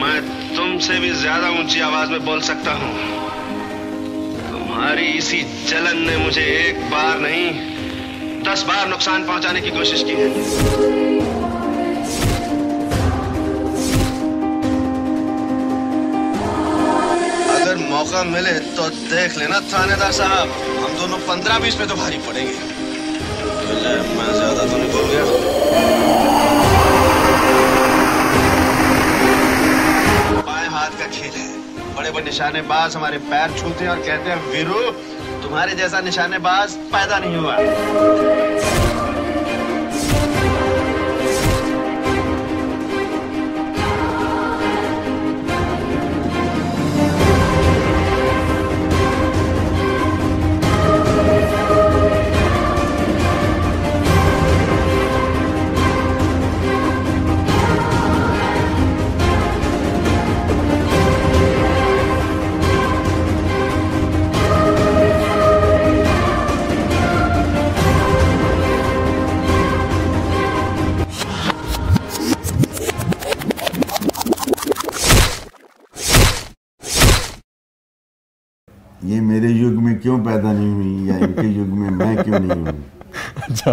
मैं तुमसे भी ज़्यादा ऊँची आवाज़ में बोल सकता हूँ। तुम्हारी इसी जलन ने मुझे एक बार नहीं, दस बार नुकसान पहुँचाने की कोशिश की है। मौका मिले तो देख लेना थानेदार साहब। हम दोनों पंद्रह बीस में तो भारी पड़ेंगे। मैं ज़्यादा तो नहीं बोल गया। बाएँ हाथ का खेल है। बड़े बड़े निशानेबाज हमारे पैर छूते हैं और कहते हैं, वीरू, तुम्हारे जैसा निशानेबाज पैदा नहीं हुआ। ये मेरे युग में क्यों पैदा नहीं हुई या इनके युग में मैं क्यों नहीं हुई? अच्छा।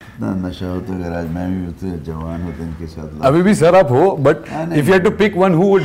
इतना नशा होता अगर आज मैं भी होते जवान होते इनके साथ अभी भी सर आप हो but if you had to pick one who would